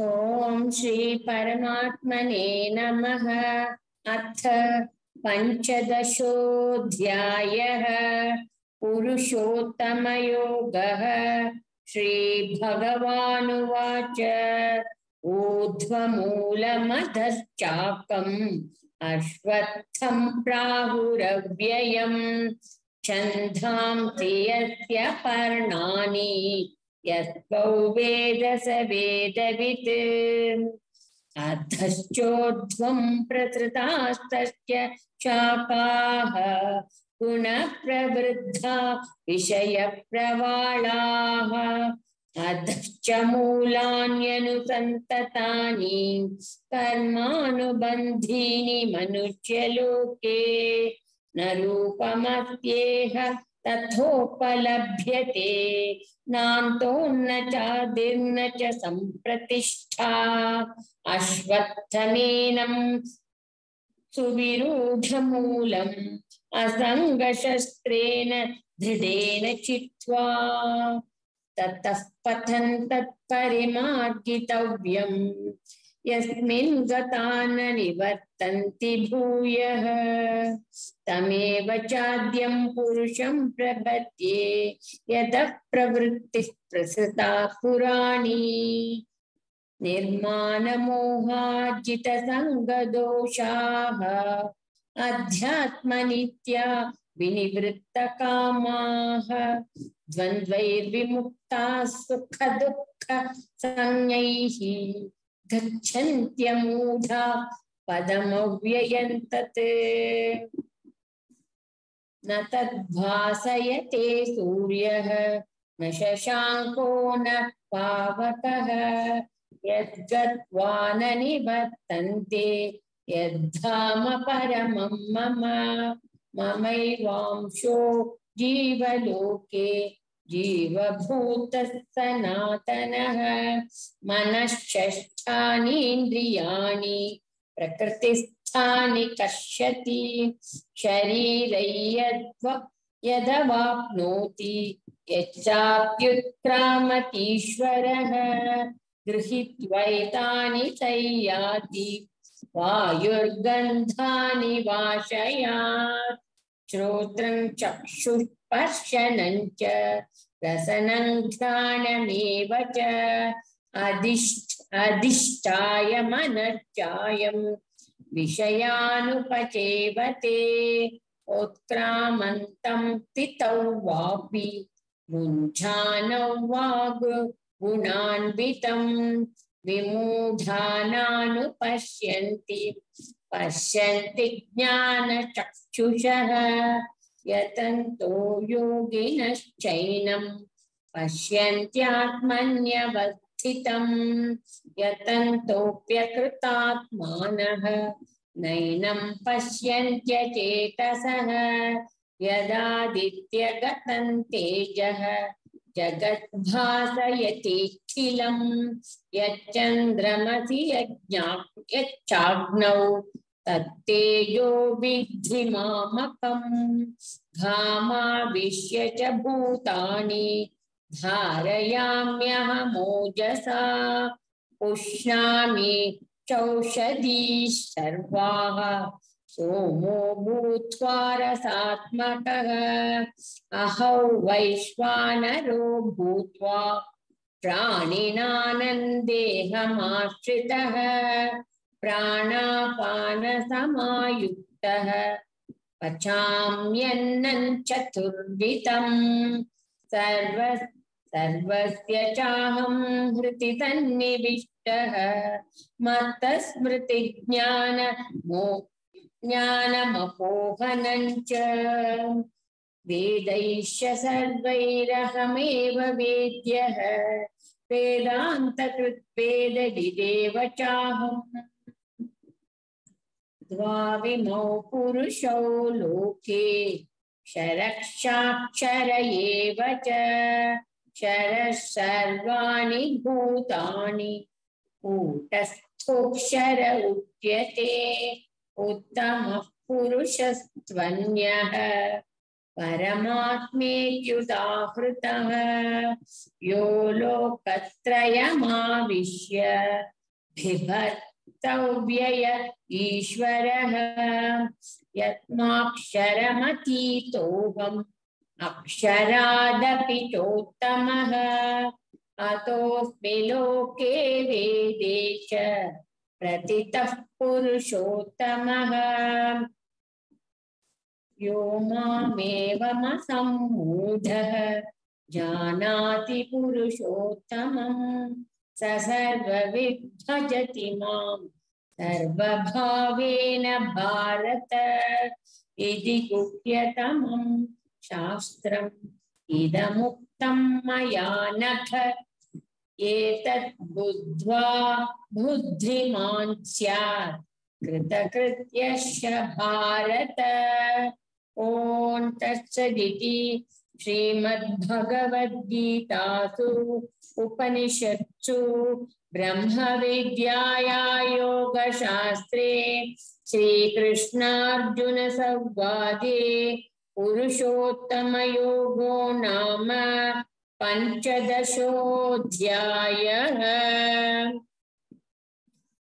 ॐ श्री परमात्मने नमः। अथ पञ्चदशोऽध्यायः पुरुषोत्तमयोगः। श्रीभगवानुवाच ऊर्ध्वमूलमधश्चाकम् अश्वत्थं प्राहुरव्ययम्। छन्दांसि यस्य पर्णानि। यस्वौ वेद स वेदवित् अधश्चोध्वं प्रसृतास्तस्य शाखाः पुनः प्रवृद्धा विषयप्रवालाः। अधश्च मूलान्यनुसन्ततानि कर्मानुबन्धीनि मनुष्यलोके। न रूपमस्येह तथोपलभ्यते। नान्तो न चादिर्न च सम्प्रतिष्ठा अश्वत्थमेनं सुविरूढमूलम्। असङ्गशस्त्रेण दृढेन चित्वा। ततः पथन् तत्परिमार्गितव्यम् यस्मिन् गता न निवर्तन्ति भूयः तमेव चाद्यं पुरुषं प्रपद्ये यतः प्रवृत्तिः प्रसृता पुराणी। निर्माणमोहार्जितसङ्गदोषाः, अध्यात्मनित्या विनिवृत्तकामाः, द्वन्द्वैर्विमुक्ताः सुखदुःखसंज्ञैः गच्छन्त्यमूढा पदमव्ययं तत् न तद्भासयते सूर्यः, न शशाङ्को, न पावकः। यद्गत्वा न निवर्तन्ते यद्धाम परमं मम। ममैवांशो जीवलोके जीवभूतः सनातनः मनश्चष्टानीन्द्रियाणि प्रकृतिस्थानि कष्यति शरीरय्यद्व यदवाप्नोति यच्चाप्युत्क्रामतीश्वरः गृहीत्वैतानि तैयाति वायुर्गन्धानि वाशयात् श्रोत्रं चक्षुष्पर्शनं च रसनं घ्राणमेव च अधिष्ठ अधिष्ठाय मनश्चायं विषयानुपचेवते उत्क्रामन्तं तितौ वापि। मुञ्झानौ वा गुणान्वितं विमूढानानुपश्यन्ति। पश्यन्ति ज्ञानचक्षुषः यतन्तो योगिनश्चैनं पश्यन्त्यात्मन्यवस्थितं यतन्तोऽप्यकृतात्मानः नैनं पश्यन्त्यचेतसः यदादित्यगतं तेजः जगद्भासयतीखिलं यच्चन्द्रमसि यज्ञा यच्चाग्नौ तत्तेजो विद्धि मामकम् घामाविश्य च भूतानि। धारयाम्यहमोजसा पुष्णामि चौषधी सर्वाः। सोमो भूत्वा रसात्मकः। अहौ वैश्वानरो भूत्वा प्राणिनानन्देहमाश्रितः। प्राणापानसमायुक्तः पचाम्यन्नं चतुर्विधं सर्व सर्वस्य चाहं हृति तन्निविष्टः मत्तस्मृतिज्ञानमो ज्ञानमपोहनं च वेदैश्च सर्वैरहमेव वेद्यः। वेदान्तकृद्वेदविदेव चाहम्। द्वाविमौ पुरुषौ लोके। शरक्षाक्षर एव च। शरः सर्वाणि भूतानि। कूटस्थोऽक्षर उच्यते। उत्तमः पुरुषस्त्वन्यः। परमात्मेत्युदाहृतः। यो लोकत्रयमाविश्य। बिभर्तव्यय ईश्वरः यत्माक्षरमतीतोऽहम् अक्षरादपि चोत्तमः। अतोऽस्मि लोके वेदे च प्रतितः पुरुषोत्तमः। यो मामेवमसम्मूढः जानाति पुरुषोत्तमम्। स सर्वविद्भजति माँ सर्वभावेन भारत इति गुह्यतमं शास्त्रम् नख। एतत् बुद्ध्वा बुद्धिमान् स्यात्। भारत। ॐ तत्सदिति श्रीमद्भगवद्गीतासु उपनिषत्सु ब्रह्मविद्याया योगशास्त्रे श्रीकृष्णार्जुनसंवादे पुरुषोत्तमयोगो नाम पञ्चदशोऽध्यायः